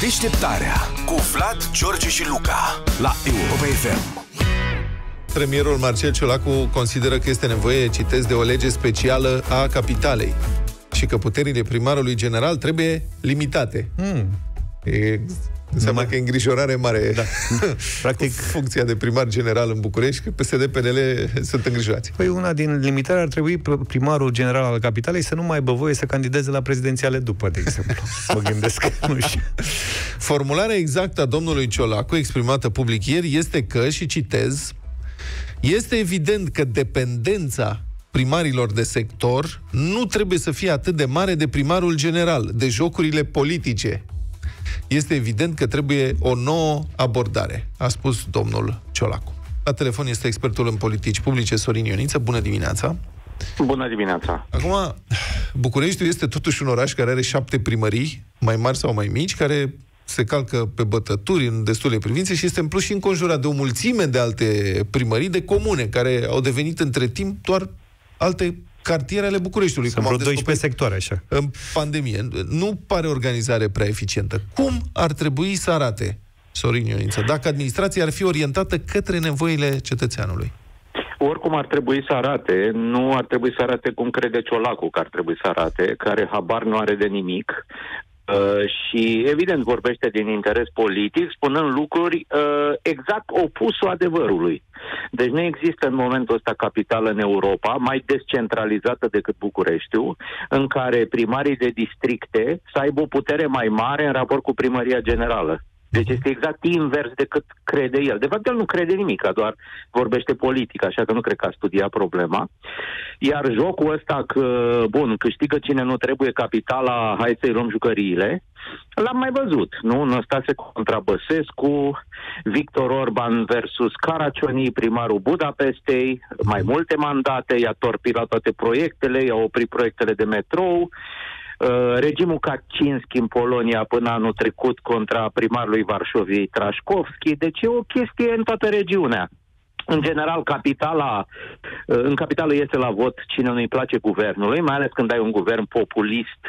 Deșteptarea cu Vlad, George și Luca la Europa FM. Premierul Marcel Ciolacu consideră că este nevoie, citesc, de o lege specială a capitalei și că puterile primarului general trebuie limitate. Mm. E Înseamnă că e îngrijorare mare. Da. Practic, funcția de primar general în București, că PSD-PNL sunt îngrijorați. Păi una din limitări ar trebui primarul general al capitalei să nu mai aibă voie să candideze la prezidențiale după, de exemplu. mă gândesc. Nu știu. Formularea exactă a domnului Ciolacu, exprimată public ieri, este că, și citez, este evident că dependența primarilor de sector nu trebuie să fie atât de mare de primarul general, de jocurile politice este evident că trebuie o nouă abordare, a spus domnul Ciolacu. La telefon este expertul în politici publice Sorin Ioniță. Bună dimineața! Bună dimineața! Acum, Bucureștiul este totuși un oraș care are șapte primării, mai mari sau mai mici, care se calcă pe bătături în destule privințe și este în plus și înconjurat de o mulțime de alte primării de comune, care au devenit între timp doar alte cartierele Bucureștiului. Sunt vreo 12 sectoare, așa. În pandemie. Nu pare o organizare prea eficientă. Cum ar trebui să arate, Sorin Ionință, dacă administrația ar fi orientată către nevoile cetățeanului? Oricum ar trebui să arate, nu ar trebui să arate cum crede Ciolacu că ar trebui să arate, care habar nu are de nimic, Uh, și evident vorbește din interes politic, spunând lucruri uh, exact opusul adevărului. Deci nu există în momentul ăsta capitală în Europa mai descentralizată decât Bucureștiul, în care primarii de districte să aibă o putere mai mare în raport cu primăria generală. Deci este exact invers decât crede el. De fapt, el nu crede nimic, doar vorbește politic, așa că nu cred că a studiat problema. Iar jocul ăsta că, bun, câștigă cine nu trebuie capitala, hai să-i luăm jucăriile, l-am mai văzut, nu? Năstase contra Băsescu, Victor Orban versus Caracioni, primarul Budapestei, mai multe mandate, i-a torpilat toate proiectele, i-a oprit proiectele de metrou, Uh, regimul Kaczynski în Polonia până anul trecut contra primarului Varșoviei Trașkovski, deci e o chestie în toată regiunea. În general, capitala, uh, în capitală este la vot cine nu-i place guvernului, mai ales când ai un guvern populist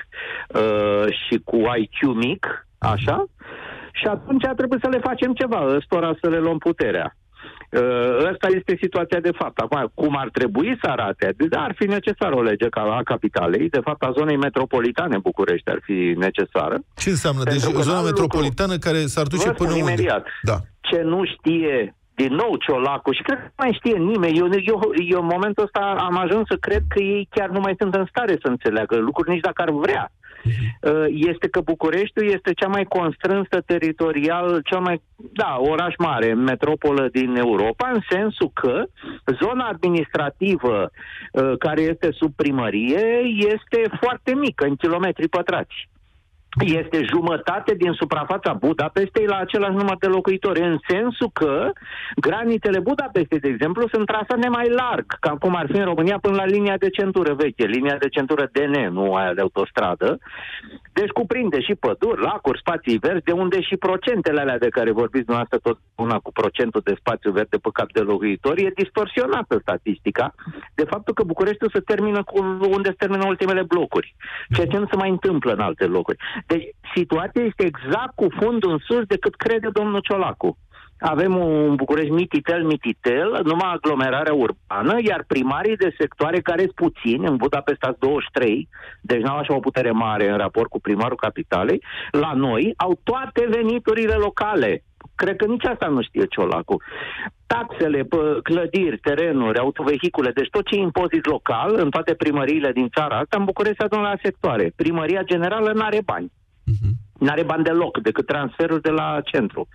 uh, și cu IQ mic, așa, și atunci trebuie să le facem ceva, ăstora să le luăm puterea. Uh, ăsta este situația de fapt. Acum, cum ar trebui să arate? Da, ar fi necesară o lege ca a capitalei. De fapt, a zonei metropolitane București ar fi necesară. Ce înseamnă? Deci o zonă metropolitană lucru, care s-ar duce până imediat. unde? Da. Ce nu știe din nou Ciolacu și cred că nu mai știe nimeni. Eu, eu, eu în momentul ăsta am ajuns să cred că ei chiar nu mai sunt în stare să înțeleagă lucruri nici dacă ar vrea. Uh, este că Bucureștiul este cea mai constrânsă teritorial, cea mai, da, oraș mare, metropolă din Europa, în sensul că zona administrativă uh, care este sub primărie este foarte mică, în kilometri pătrați este jumătate din suprafața Budapestei la același număr de locuitori, în sensul că granițele Budapestei, de exemplu, sunt trasate mai larg, ca cum ar fi în România, până la linia de centură veche, linia de centură DN, nu aia de autostradă. Deci cuprinde și păduri, lacuri, spații verzi, de unde și procentele alea de care vorbiți dumneavoastră tot una cu procentul de spațiu verde pe cap de locuitori, e distorsionată statistica de faptul că Bucureștiul se termină cu unde se termină ultimele blocuri, ceea ce nu se mai întâmplă în alte locuri. Deci situația este exact cu fundul în sus decât crede domnul Ciolacu. Avem un București mititel, mititel, numai aglomerarea urbană, iar primarii de sectoare care sunt puțini, în Budapesta 23, deci n-au așa o putere mare în raport cu primarul capitalei, la noi au toate veniturile locale. Cred că nici asta nu știe Ciolacu. Taxele pe clădiri, terenuri, autovehicule, deci tot ce e impozit local în toate primăriile din țara asta, în București se adună la sectoare. Primăria generală nu are bani. Uh-huh. N-are bani deloc, decât transferul de la centru.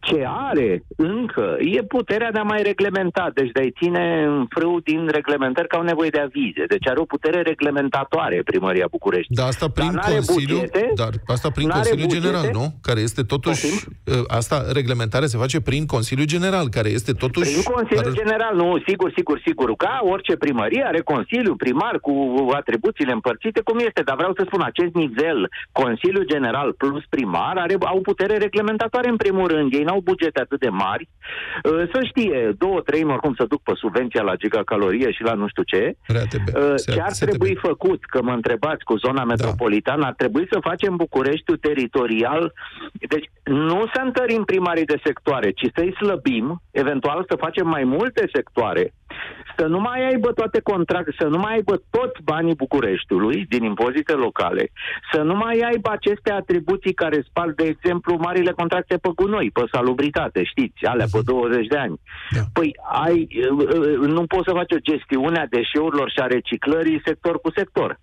Ce are încă e puterea de a mai reglementa, deci de a-i ține în frâu din reglementări că au nevoie de avize. Deci are o putere reglementatoare primăria București. Dar asta prin dar Consiliu, bugete, dar asta prin Consiliu bugete, General, nu? Care este totuși ă, asta reglementare se face prin Consiliu General, care este totuși Prin Consiliu dar... General, nu, sigur, sigur, sigur. Ca orice primărie are Consiliu primar cu atribuțiile împărțite, cum este, dar vreau să spun acest nivel Consiliu General plus plus primar, are, au putere reglementatoare în primul rând. Ei n-au bugete atât de mari. Uh, să știe, două, trei oricum să duc pe subvenția la gigacalorie și la nu știu ce. RATB. Uh, Se- Ce ar STB. trebui făcut, că mă întrebați cu zona metropolitană, ar trebui să facem Bucureștiul teritorial. Deci nu să întărim primarii de sectoare, ci să-i slăbim, eventual să facem mai multe sectoare, să nu mai aibă toate contracte, să nu mai aibă toți banii Bucureștiului din impozite locale, să nu mai aibă aceste atribuții care spar, de exemplu, marile contracte pe gunoi, pe salubritate, știți, alea pe 20 de ani. Da. Păi ai, nu poți să faci o gestiune a deșeurilor și a reciclării sector cu sector.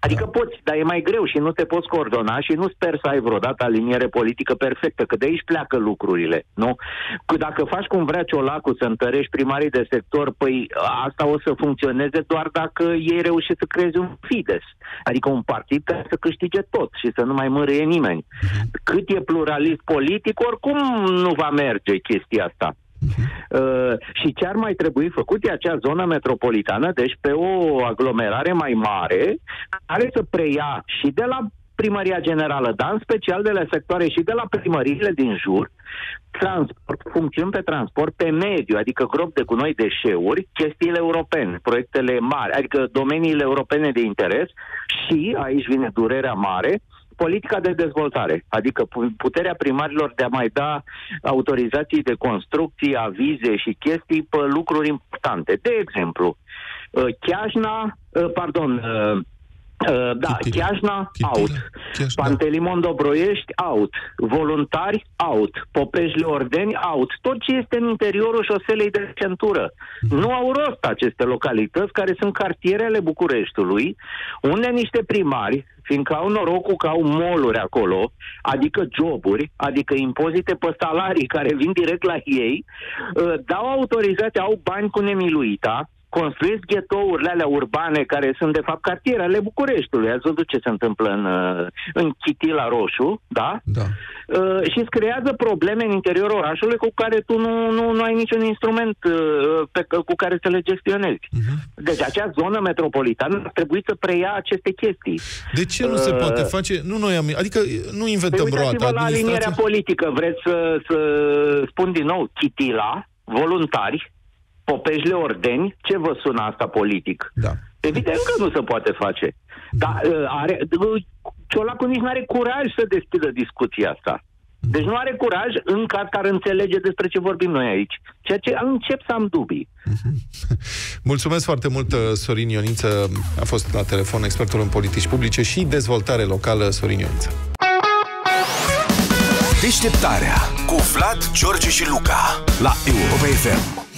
Adică Da. poți, dar e mai greu și nu te poți coordona și nu sper să ai vreodată aliniere politică perfectă, că de aici pleacă lucrurile, nu? Că dacă faci cum vrea Ciolacu să întărești primarii de sector, păi asta o să funcționeze doar dacă ei reușesc să creeze un Fides, adică un partid care să câștige tot și să nu mai mărâie nimeni. Cât e pluralist politic, oricum nu va merge chestia asta. Uh, și ce ar mai trebui făcut e acea zonă metropolitană, deci pe o aglomerare mai mare, care să preia și de la primăria generală, dar în special de la sectoare și de la primăriile din jur, transport, funcțiuni pe transport, pe mediu, adică grob de gunoi, deșeuri, chestiile europene, proiectele mari, adică domeniile europene de interes și, aici vine durerea mare, politica de dezvoltare, adică pu- puterea primarilor de a mai da autorizații de construcții, avize și chestii pe lucruri importante. De exemplu, uh, Chiajna, uh, pardon, uh, uh, da, Chitila. Chiajna, Chitila. out. Chiajna. Pantelimon Dobroiești, out. Voluntari, out. Popejle Ordeni, out. Tot ce este în interiorul șoselei de centură. Nu au rost aceste localități care sunt cartierele Bucureștiului, unde niște primari, fiindcă au norocul că au moluri acolo, adică joburi, adică impozite pe salarii care vin direct la ei, uh, dau autorizație, au bani cu nemiluita, construiesc ghetourile alea urbane care sunt de fapt cartierele Bucureștiului. Ați văzut ce se întâmplă în, uh, în Chitila Roșu, da? Da. Uh, și îți creează probleme în interiorul orașului cu care tu nu, nu, nu ai niciun instrument uh, pe, cu care să le gestionezi. Mhm. Deci acea zonă metropolitană ar trebui să preia aceste chestii. De ce nu se Uh, poate face? Nu noi am... Adică nu Păi inventăm roata. uitați-vă la alinierea Administrația... politică. Vreți să, să spun din nou Chitila, voluntari, Popejle Ordeni, ce vă sună asta politic? Da. Evident că nu se poate face. Dar uh, are, uh, Ciolacu nici nu are curaj să deschidă discuția asta. Deci nu are curaj în caz că ar înțelege despre ce vorbim noi aici. Ceea ce încep să am dubii. Mulțumesc foarte mult, uh, Sorin Ioniță. A fost la telefon expertul în politici publice și dezvoltare locală, Sorin Ioniță. Deșteptarea cu Vlad, George și Luca la Europa FM.